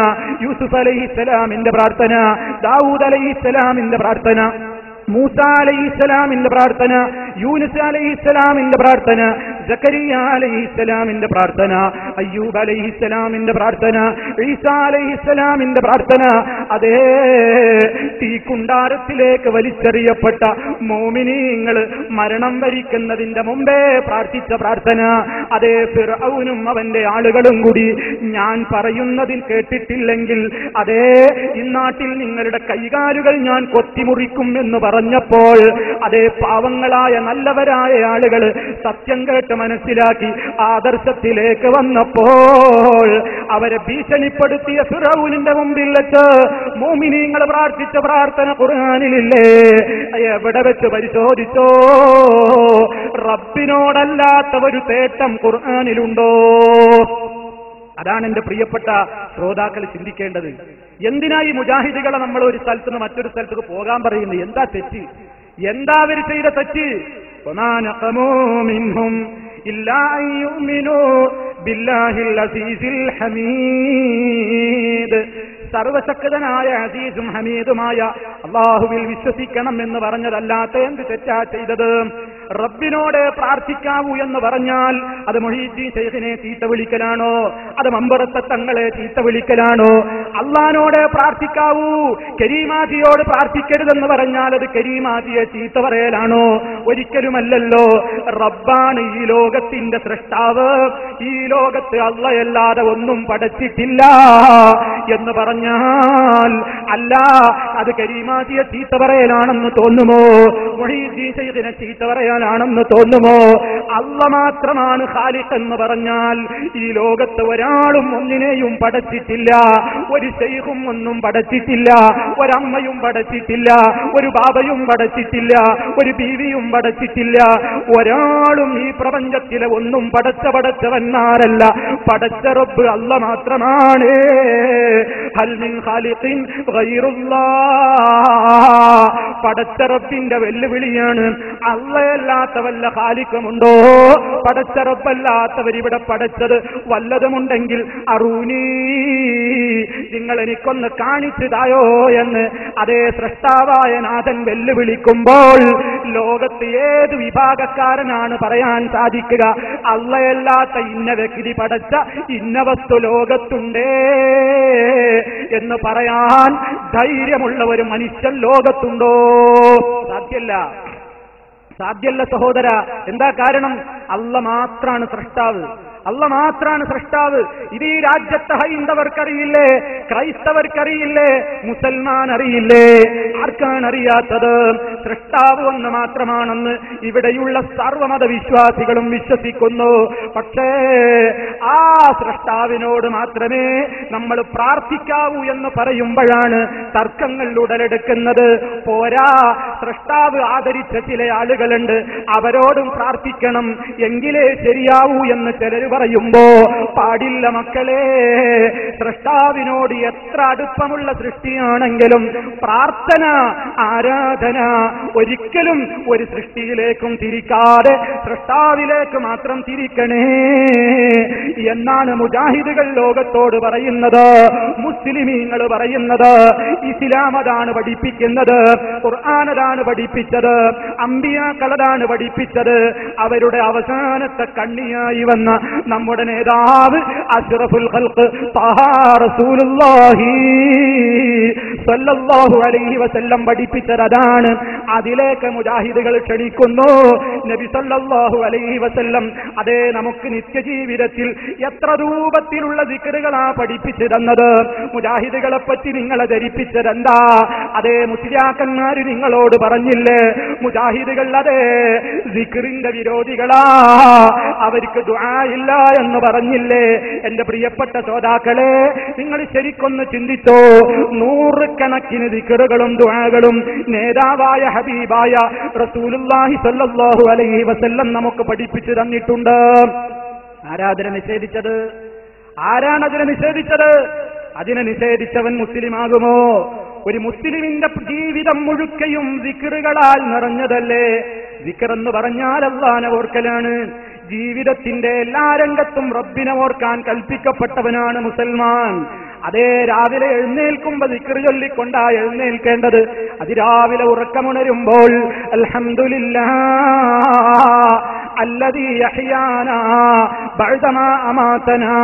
യൂസുഫ് അലൈഹിസ്സലാമിന്റെ പ്രാർത്ഥന ദാവൂദ് അലൈഹിസ്സലാമിന്റെ പ്രാർത്ഥന. മൂസ അലൈഹിസ്സലാമിന്റെ പ്രാർത്ഥന യൂനിസ് അലൈഹിസ്സലാമിന്റെ പ്രാർത്ഥന ജക്കരിയ അലൈഹിസ്സലാമിന്റെ പ്രാർത്ഥന അയ്യൂബ് അലൈഹിസ്സലാമിന്റെ പ്രാർത്ഥന ഈസ അലൈഹിസ്സലാമിന്റെ പ്രാർത്ഥന അതേ തീ കുണ്ടാരത്തിലേക്ക് വലിച്ചെറിയപ്പെട്ട മോമിനീങ്ങൾ മരണം വരിക്കുന്നതിന്റെ മുമ്പേ പ്രാർത്ഥിച്ച പ്രാർത്ഥന. അതേ ഫിറൌനും അവന്റെ ആളുകളും കൂടി ഞാൻ പറയുന്നതിൽ കേട്ടിട്ടില്ലെങ്കിൽ അതേ ഇന്നാട്ടിൽ നിങ്ങളുടെ കൈകാലുകൾ ഞാൻ കൊത്തിമുറിക്കും എന്ന് പറഞ്ഞപ്പോൾ അതേ പാവങ്ങളായ നല്ലവരായ ആളുകൾ സത്യം കേട്ട് മനസ്സിലാക്കി ആദർശത്തിലേക്ക് വന്നപ്പോൾ അവരെ ഭീഷണിപ്പെടുത്തിയ ഫിറൌനിന്റെ മുമ്പിൽ വെച്ച് മോമിനീങ്ങൾ പ്രാർത്ഥിച്ച പ്രാർത്ഥന ഖുർആാനിലില്ലേ? എവിടെ വെച്ച് പരിശോധിച്ചോ? റബ്ബിനോടല്ലാത്ത ഒരു തേട്ടം ഖുർആാനിലുണ്ടോ? അതാണ് എന്റെ പ്രിയപ്പെട്ട ശ്രോതാക്കൾ ചിന്തിക്കേണ്ടത്. എന്തിനായി മുജാഹിദികളെ നമ്മൾ ഒരു സ്ഥലത്ത് നിന്ന് മറ്റൊരു സ്ഥലത്തേക്ക് പോകാൻ പറയുന്നത്? എന്താ തെറ്റ്? എന്താ അവർ ചെയ്ത തെറ്റ്? ബില്ലാഹിൽ ഹമീദ്. സർവശക്തനായ അസീസും ഹമീദുമായ അള്ളാഹുവിൽ വിശ്വസിക്കണം എന്ന് പറഞ്ഞതല്ലാത്ത എന്ത് തെറ്റാ ചെയ്തത്? റബ്ബിനോട് പ്രാർത്ഥിക്കാവൂ എന്ന് പറഞ്ഞാൽ അത് മൊഹീദ്ദീൻ ഷെയ്ഖിനെ ചീത്ത വിളിക്കലാണോ? അത് മമ്പറത്തെ തങ്ങളെ ചീത്ത വിളിക്കലാണോ? അള്ളഹാനോട് പ്രാർത്ഥിക്കാവൂ. കരീമാജിയോട് പ്രാർത്ഥിക്കരുതെന്ന് പറഞ്ഞാൽ അത് കരീമാജിയെ ചീത്ത പറയലാണോ? ഒരിക്കലുമല്ലല്ലോ. റബ്ബാണ് ഈ ലോകത്തിന്റെ സൃഷ്ടാവ്. ഈ ലോകത്ത് അള്ളയല്ലാതെ ഒന്നും പഠിച്ചിട്ടില്ല എന്ന് പറഞ്ഞാൽ അല്ല അത് കരീമാജിയെ ചീത്ത പറയലാണെന്ന് തോന്നുമോ? മൊഹീദ്ദീൻ ശൈഖിനെ ചീത്ത പറയാനാണെന്ന് തോന്നുമോ? അള്ള മാത്രമാണ് ഖാലിഖ് എന്ന് പറഞ്ഞാൽ ഈ ലോകത്ത് ഒരാളും ഒന്നിനെയും പടച്ചിട്ടില്ല ഒരു ശൈഖും ഒന്നും പടച്ചിട്ടില്ല ഒരമ്മയും പടച്ചിട്ടില്ല ഒരു ബാബയും പടച്ചിട്ടില്ല ഒരു ബീവിയും പടച്ചിട്ടില്ല ഒരാളും ഈ പ്രപഞ്ചത്തിലെ ഒന്നും പടച്ച പടച്ചവന്മാരല്ല പടച്ച റബ്ബ് അല്ല മാത്രമാണ്. ഹൽ മിൻ ഖാലിഖിൻ പടച്ച റബ്ബിന്റെ വെല്ലുവിളിയാണ് അള്ളയല്ലാത്ത വല്ല ഖാലിക്കുമുണ്ടോ പടച്ച റബ്ബല്ലാത്തവരിവിടെ പടച്ചത് വല്ലതുമുണ്ടെങ്കിൽ അറൂനീ നിങ്ങൾ എനിക്കൊന്ന് കാണിച്ചതായോ എന്ന് അതേ സൃഷ്ടാവായ നാഥൻ വെല്ലുവിളിക്കുമ്പോൾ ലോകത്ത് ഏത് വിഭാഗക്കാരനാണ് പറയാൻ സാധിക്കുക? അള്ളയല്ലാത്ത ഇന്ന വ്യക്തി പടച്ച ഇന്ന വസ്തു ലോകത്തുണ്ടേ എന്ന് പറയാൻ ധൈര്യമുള്ള ഒരു മനുഷ്യൻ ലോകത്തുണ്ടോ? സാധ്യല്ല. സാധ്യല്ല സഹോദര. എന്താ കാരണം? അല്ല മാത്രാണ് സൃഷ്ടാവ് അല്ല മാത്രാണ് സൃഷ്ടാവ്. ഇത് ഈ രാജ്യത്തെ ഹൈന്ദവർക്കറിയില്ലേ? ക്രൈസ്തവർക്കറിയില്ലേ? മുസൽമാൻ അറിയില്ലേ ആർക്കാണ് അറിയാത്തത് സൃഷ്ടാവ് ഒന്ന് മാത്രമാണെന്ന് ഇവിടെയുള്ള സർവമത വിശ്വാസികളും വിശ്വസിക്കുന്നു. പക്ഷേ ആ സൃഷ്ടാവിനോട് മാത്രമേ നമ്മൾ പ്രാർത്ഥിക്കാവൂ എന്ന് പറയുമ്പോഴാണ് തർക്കങ്ങൾ ഉടലെടുക്കുന്നത്. പോരാ സൃഷ്ടാവ് ആദരിച്ച ചില ആളുകളുണ്ട്. അവരോടും പ്രാർത്ഥിക്കണം. എങ്കിലേ ശരിയാവൂ എന്ന് ചിലർ പറയുമ്പോ പാടില്ല മക്കളെ സൃഷ്ടാവിനോട് എത്ര അടുപ്പമുള്ള സൃഷ്ടിയാണെങ്കിലും പ്രാർത്ഥന ആരാധന ഒരിക്കലും ഒരു സൃഷ്ടിയിലേക്കും തിരിക്കാതെ സൃഷ്ടാവിലേക്ക് മാത്രം തിരിക്കണേ എന്നാണ് മുജാഹിദുകൾ ലോകത്തോട് പറയുന്നത് മുസ്ലിമീങ്ങൾ പറയുന്നത്. ഇസ്ലാം അതാണ് പഠിപ്പിക്കുന്നത് ഖുർആാനതാണ് പഠിപ്പിച്ചത് അമ്പിയാക്കളതാണ് പഠിപ്പിച്ചത്. അവരുടെ അവസാനത്തെ കണ്ണിയായി വന്ന നമ്മുടെ നേതാവ് അഷ്റഫുൽ ഖൽഖ് റസൂലുള്ളാഹി സല്ലല്ലാഹു അലൈഹി വസല്ലം പഠിപ്പിച്ചത് അതാണ്. അതിലേക്ക് മുജാഹിദുകൾ ക്ഷണിക്കുന്നു. നബി സല്ലല്ലാഹു അലൈഹി വസല്ലം അതേ നമുക്ക് നിത്യജീവിതത്തിൽ എത്ര രൂപത്തിലുള്ള ദിക്കറുകളാ പഠിപ്പിച്ചു തന്നത് മുജാഹിദുകളെ പറ്റി നിങ്ങളെ ധരിപ്പിച്ചതെന്താ? അതേ മുസ്ലിയാക്കന്മാര് നിങ്ങളോട് പറഞ്ഞില്ലേ മുജാഹിദുകൾ അതേ ദിക്കറിന്റെ വിരോധികളാ അവർക്ക് ഇല്ല എന്ന് പറഞ്ഞില്ലേ. എന്റെ പ്രിയപ്പെട്ട ശ്രോതാക്കളെ നിങ്ങൾ ശരിക്കൊന്ന് ചിന്തിച്ചോ നൂറുകണക്കിന് ദിക്കറുകളും ദുആകളും നേതാവായ ഹബീബായ റസൂലുള്ളാഹി സ്വല്ലല്ലാഹു അലൈഹി വസല്ലം നമുക്ക് പഠിപ്പിച്ചു തന്നിട്ടുണ്ട്. ആരാധന നിഷേധിച്ചത്? ആരാണ് അതിനെ നിഷേധിച്ചത്? അതിനെ നിഷേധിച്ചവൻ മുസ്ലിമാകുമോ? ഒരു മുസ്ലിമിന്റെ ജീവിതം മുഴുക്കയും വിക്കറുകളാൽ നിറഞ്ഞതല്ലേ? വിക്കറെന്ന് പറഞ്ഞാൽ അള്ളാനെ ഓർക്കലാണ്. ജീവിതത്തിന്റെ എല്ലാ രംഗത്തും റബ്ബിനെ ഓർക്കാൻ കൽപ്പിക്കപ്പെട്ടവനാണ് മുസൽമാൻ. അതേ രാവിലെ എഴുന്നേൽക്കുമ്പോ ദിക്കറ് ചൊല്ലിക്കൊണ്ടാ എഴുന്നേൽക്കേണ്ടത്. അതിരാവിലെ ഉറക്കമുണരുമ്പോൾ അൽഹംദുലില്ലാ الذي يحيانا بعدما أماتنا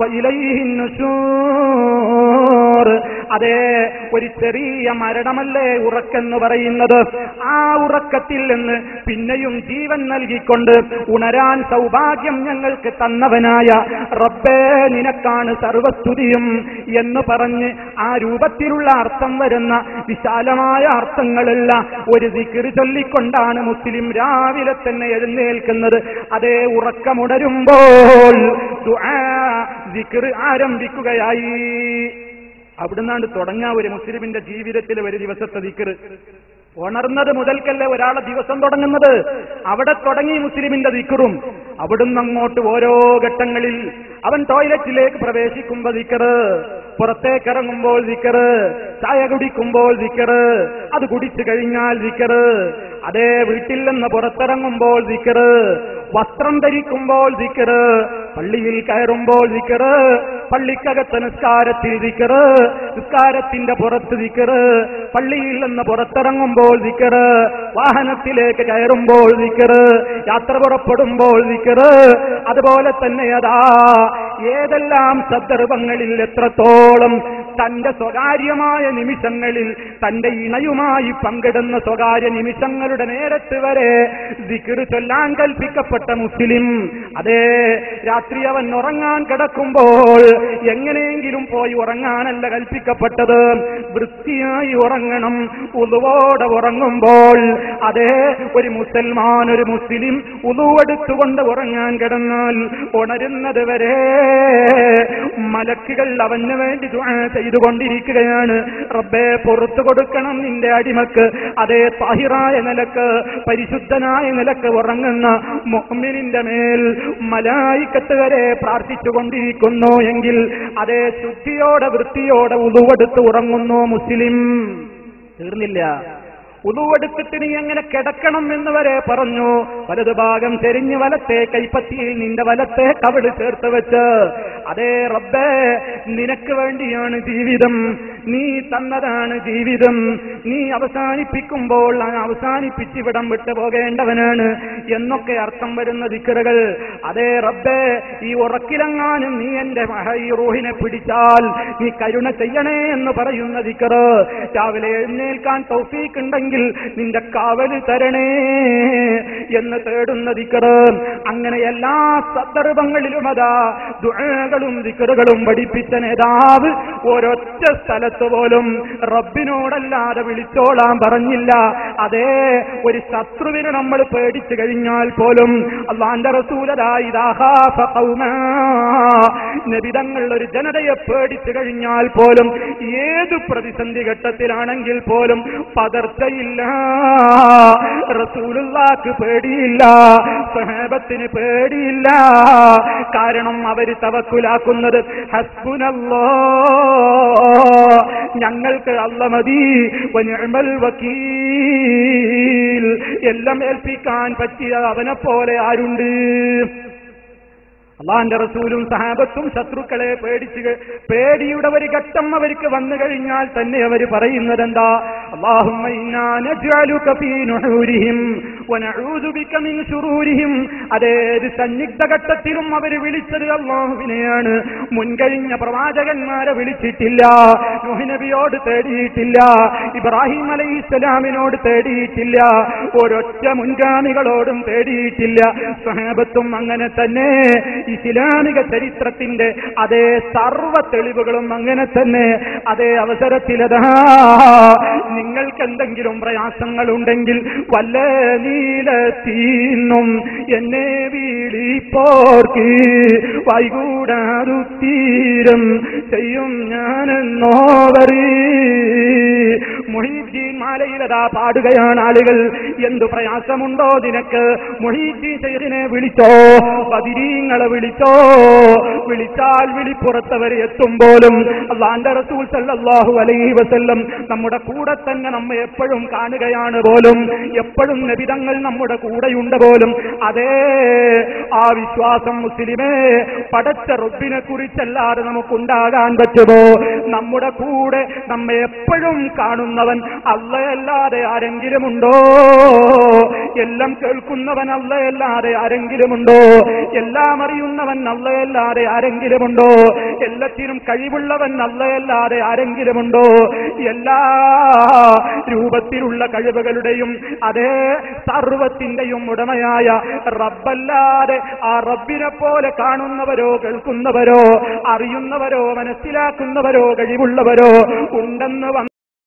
وإليه النشور അതെ ഒരു ചെറിയ മരണമല്ലേ ഉറക്കെന്ന് പറയുന്നത് ആ ഉറക്കത്തിൽ നിന്ന് പിന്നെയും ജീവൻ നൽകിക്കൊണ്ട് ഉണരാൻ സൗഭാഗ്യം ഞങ്ങൾക്ക് തന്നവനായ റബ്ബേ നിനക്കാണ് സർവസ്തുതിയും എന്ന് പറഞ്ഞ് ആ രൂപത്തിലുള്ള അർത്ഥം വരുന്ന വിശാലമായ അർത്ഥങ്ങളുള്ള ഒരു ദിക്കിർ ചൊല്ലിക്കൊണ്ടാണ് മുസ്ലിം രാവിലെ തന്നെ എഴുന്നേൽക്കുന്നത് അതേ ഉറക്കമുണരുമ്പോൾ ആരംഭിക്കുകയായി. അവിടുന്നാണ്ട് തുടങ്ങാ ഒരു മുസ്ലിമിന്റെ ജീവിതത്തിൽ ഒരു ദിവസത്തെ ദിക്കർ ഉണർന്നത് മുതൽക്കല്ലേ ഒരാളെ ദിവസം തുടങ്ങുന്നത്? അവിടെ തുടങ്ങി മുസ്ലിമിന്റെ ദിക്കറും അവിടുന്ന് അങ്ങോട്ട് ഓരോ ഘട്ടങ്ങളിൽ അവൻ ടോയ്ലറ്റിലേക്ക് പ്രവേശിക്കുമ്പോ ദിക്കറ് പുറത്തേക്ക് ഇറങ്ങുമ്പോൾ ദിക്കറ് ചായ കുടിക്കുമ്പോൾ ദിക്കറ് അത് കുടിച്ചു കഴിഞ്ഞാൽ ദിക്കറ് അതേ വീട്ടിൽ നിന്ന് പുറത്തിറങ്ങുമ്പോൾ ദിക്കറ് വസ്ത്രം ധരിക്കുമ്പോൾ ദിക്കറ് പള്ളിയിൽ കയറുമ്പോൾ ദിക്കറ് പള്ളിക്കകത്ത് നിസ്കാരത്തിൽ ദിക്കറ് നിസ്കാരത്തിന്റെ പുറത്ത് ദിക്കറ് പള്ളിയിൽ നിന്ന് പുറത്തിറങ്ങുമ്പോൾ ദിക്കറ് വാഹനത്തിലേക്ക് കയറുമ്പോൾ ദിക്കറ് യാത്ര പുറപ്പെടുമ്പോൾ ദിക്കറ് അതുപോലെ തന്നെ അതാ ഏതെല്ലാം സന്ദർഭങ്ങളിൽ എത്രത്തോളം തന്റെ സ്വകാര്യമായ നിമിഷങ്ങളിൽ തന്റെ ഇണയുമായി പങ്കിടുന്ന സ്വകാര്യ നിമിഷങ്ങളുടെ നേരത്ത് വരെ ദിക്കറ് ചൊല്ലാൻ കൽപ്പിക്കപ്പെട്ട മുസ്ലിം അതേ രാത്രി അവൻ ഉറങ്ങാൻ കിടക്കുമ്പോൾ എങ്ങനെയെങ്കിലും പോയി ഉറങ്ങാനല്ല കൽപ്പിക്കപ്പെട്ടത്. വൃത്തിയായി ഉറങ്ങണം ഉളുവോടെ ഉറങ്ങുമ്പോൾ. അതേ ഒരു മുസൽമാൻ ഒരു മുസ്ലിം ഉളുവെടുത്തുകൊണ്ട് ഉറങ്ങാൻ കിടന്നാൽ ഉണരുന്നത് വരെ മലക്കുകൾ അവന് വേണ്ടി ചെയ്തുകൊണ്ടിരിക്കുകയാണ്. റബ്ബെ പുറത്തു കൊടുക്കണം നിന്റെ അടിമക്ക്. അതേ താഹിറായ നിലയ്ക്ക് പരിശുദ്ധനായ നിലയ്ക്ക് ഉറങ്ങുന്ന മുഅ്മിനിന്റെ മേൽ മലായിക്കത്ത് വരെ പ്രാർത്ഥിച്ചുകൊണ്ടിരിക്കുന്നു എങ്കിൽ അതേ ശുദ്ധിയോടെ വൃത്തിയോടെ ഉളുവെടുത്ത് ഉറങ്ങുന്നു മുസ്ലിം. തീർന്നില്ല. ഉളുവെടുത്തിട്ട് നീ എങ്ങനെ കിടക്കണം എന്ന് വരെ പറഞ്ഞു. വലതു ഭാഗം തെരിഞ്ഞ് വലത്തെ കൈപ്പത്തിയിൽ നിന്റെ വലത്തെ കവിട് ചേർത്ത് വെച്ച് അതേ റബ്ബേ നിനക്ക് വേണ്ടിയാണ് ജീവിതം. നീ തന്നതാണ് ജീവിതം. നീ അവസാനിപ്പിക്കുമ്പോൾ അവസാനിപ്പിച്ചിവിടം വിട്ടു പോകേണ്ടവനാണ്. എന്നൊക്കെ അർത്ഥം വരുന്ന ദിക്കറുകൾ. അതേ റബ്ബേ ഈ ഉറക്കിലങ്ങാനും നീ എന്റെ ഈ റൂഹിനെ പിടിച്ചാൽ നീ കരുണ ചെയ്യണേ എന്ന് പറയുന്ന ദിക്കറ്. രാവിലെ എഴുന്നേൽക്കാൻ തൗഫീക്ക് ഉണ്ടെങ്കിൽ നിന്റെ കാവൽ തരണേ എന്ന് തേടുന്ന ദിക്കറ്. അങ്ങനെ എല്ലാ സന്ദർഭങ്ങളിലും അതാ ദുഴകളും ദിക്കറുകളും പഠിപ്പിച്ച നേതാവ് ഒരൊറ്റ സ്ഥലത്ത് പോലും റബ്ബിനോടല്ലാതെ വിളിച്ചോളാൻ പറഞ്ഞില്ല. അതേ ഒരു ശത്രുവിനെ നമ്മൾ പേടിച്ചു കഴിഞ്ഞാൽ പോലും അള്ളാന്റെ റസൂലരായി നബിതങ്ങൾ ഒരു ജനതയെ പേടിച്ചു കഴിഞ്ഞാൽ പോലും ഏത് പ്രതിസന്ധി ഘട്ടത്തിലാണെങ്കിൽ പോലും പതർച്ചയില്ല റസൂലുള്ളാക്ക് പേടിയില്ല. സഹേബത്തിന് പേടിയില്ല. കാരണം അവർ തവക്കുലാക്കുന്നത് ഹസ്ബുനല്ലോ. ഞങ്ങൾക്ക് അല്ല മതി. വക്കീൽ എല്ലാം ഏൽപ്പിക്കാൻ പറ്റിയ അവനെ പോലെ ആരുണ്ട്? അള്ളാന്റെ റസൂലും സഹാബത്തും ശത്രുക്കളെ പേടിച്ച് പേടിയുടെ ഒരു ഘട്ടം അവർക്ക് വന്നു കഴിഞ്ഞാൽ തന്നെ അവർ പറയുന്നത് എന്താ അതേത് സന്നിഗ്ധ ഘട്ടത്തിലും അവർ വിളിച്ചത് അള്ളാഹുവിനെയാണ്. മുൻകഴിഞ്ഞ പ്രവാചകന്മാരെ വിളിച്ചിട്ടില്ല. നബിയോട് തേടിയിട്ടില്ല. ഇബ്രാഹിം അലൈഹി ഇസ്ലാമിനോട് തേടിയിട്ടില്ല. ഒരൊറ്റ മുൻഗാമികളോടും തേടിയിട്ടില്ല. സഹാബത്തും അങ്ങനെ തന്നെ. ഇസ്ലാമിക ചരിത്രത്തിന്റെ അതേ സർവ തെളിവുകളും അങ്ങനെ തന്നെ. അതേ അവസരത്തിലതാ. നിങ്ങൾക്ക് എന്തെങ്കിലും പ്രയാസങ്ങളുണ്ടെങ്കിൽ വല്ല നീ ലൈലത്തീന്നും എന്നെ വിളിപ്പോർക്ക് വൈകൂടാതു തീരം ചെയ്യും ഞാനെന്നോവറി മൊഹീദ്ദീൻ മാലയിലതാ പാടുകയാണ് ആളുകൾ. എന്തു പ്രയാസമുണ്ടോ നിനക്ക്? മൊഹീദ്ദീൻ ചെയ്തിനെ വിളിച്ചോ? ബദിരീങ്ങളെ വിളിച്ചോ? വിളിച്ചാൽ വിളിപ്പുറത്തവരെ എത്തുമ്പോലും അള്ളാന്റെ റസൂൽ സല്ലല്ലാഹു അലൈഹി വസല്ലം നമ്മുടെ കൂടെ തന്നെ നമ്മെ എപ്പോഴും കാണുകയാണ് പോലും. എപ്പോഴും നബിതങ്ങൾ നമ്മുടെ കൂടെയുണ്ട് പോലും. അതേ ആ വിശ്വാസം മുസ്ലിമേ പടച്ച റബ്ബിനെ കുറിച്ചല്ലാതെ നമുക്കുണ്ടാകാൻ പറ്റുമോ? നമ്മുടെ കൂടെ നമ്മെ എപ്പോഴും കാണുന്നവൻ അല്ലയല്ലാതെ ആരെങ്കിലും ഉണ്ടോ എല്ലാം കേൾക്കുന്നവൻ അല്ലയല്ലാതെ ആരെങ്കിലും ഉണ്ടോ എല്ലാം അറിയുന്നവൻ അല്ലയല്ലാതെ ആരെങ്കിലും ഉണ്ടോ എല്ലാത്തിനും കഴിവുള്ളവൻ അല്ലയല്ലാതെ ആരെങ്കിലും ഉണ്ടോ എല്ലാ രൂപത്തിലുള്ള കഴിവുകളുടെയും അതേ സർവത്തിന്റെയും ഉടമയായ റബ്ബല്ലാതെ ആ റബ്ബിനെ പോലെ കാണുന്നവരോ കേൾക്കുന്നവരോ അറിയുന്നവരോ മനസ്സിലാക്കുന്നവരോ കഴിവുള്ളവരോ ഉണ്ടെന്ന്